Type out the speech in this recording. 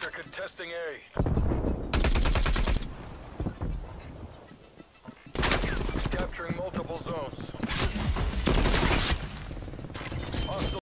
They're contesting A. Capturing multiple zones.